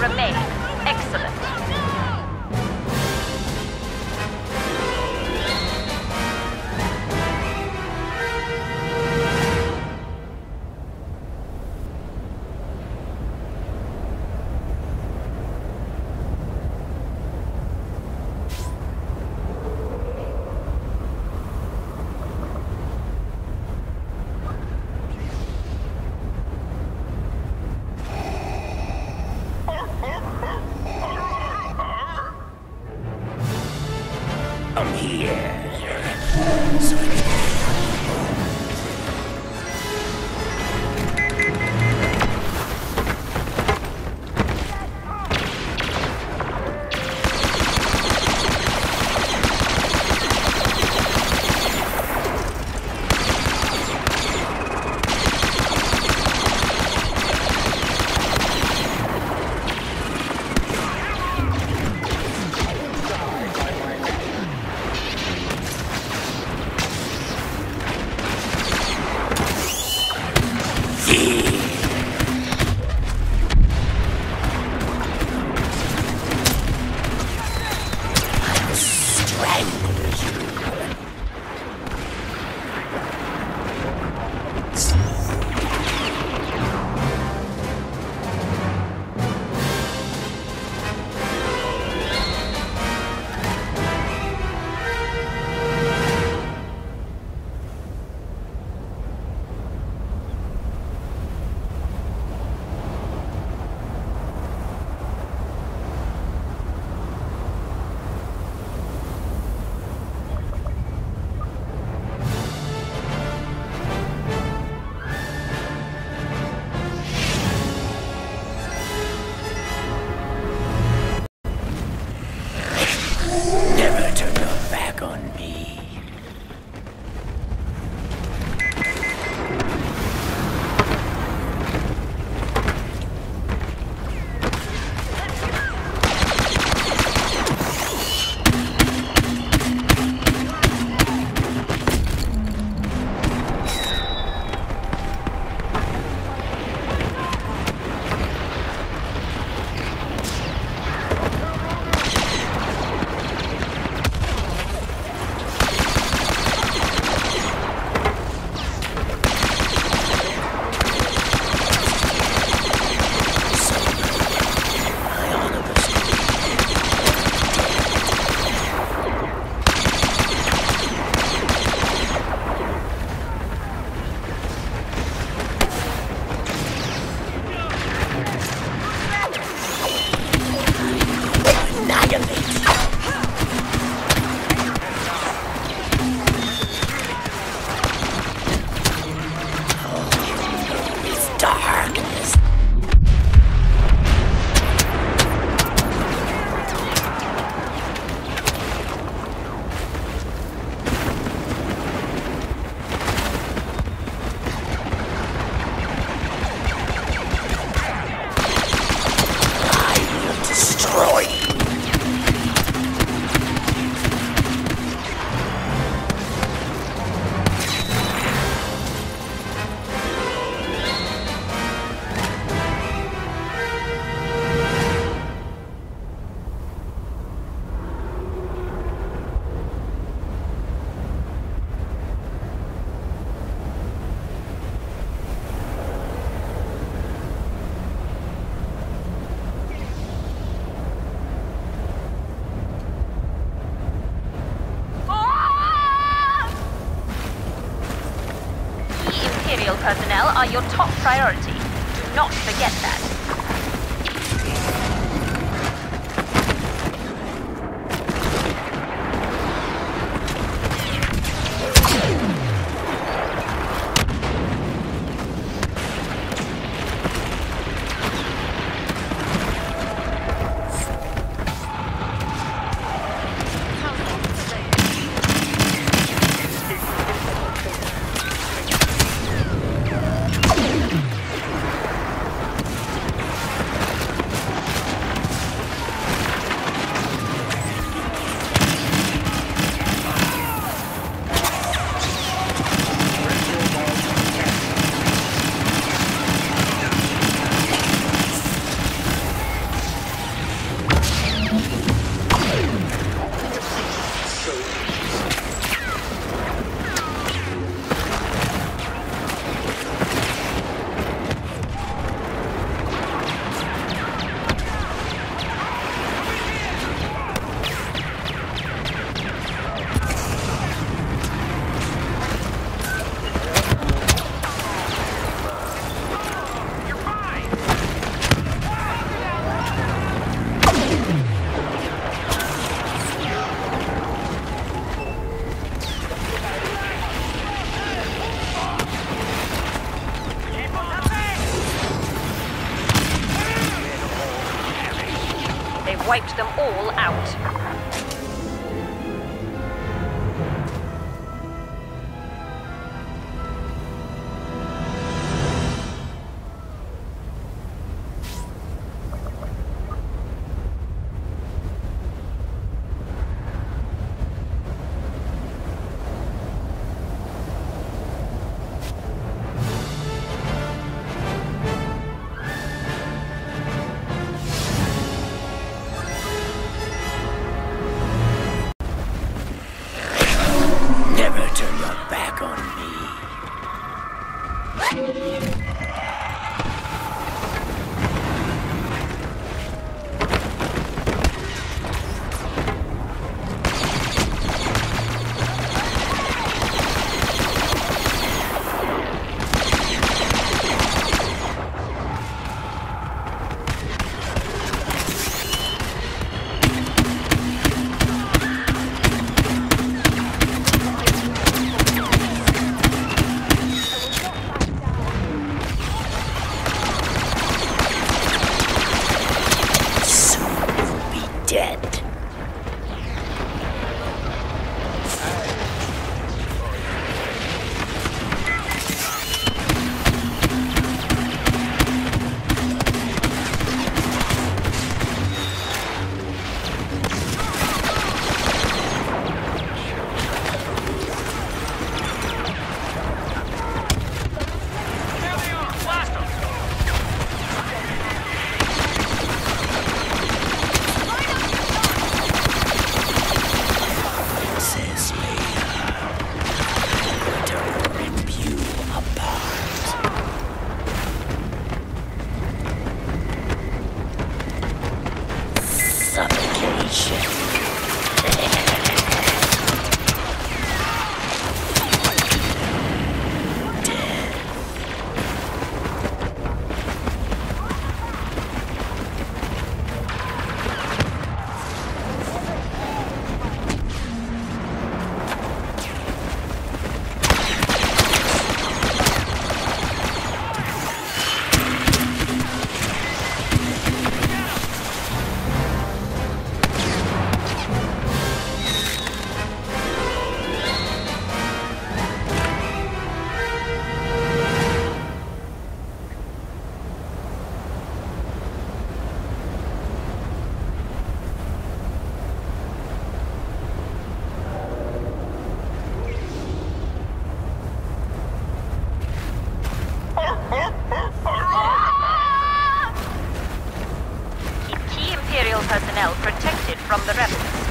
remain. Excellent. Never are your top priority. Do not forget that. Wiped them all out. Turn your back on me. Imperial personnel protected from the rebels.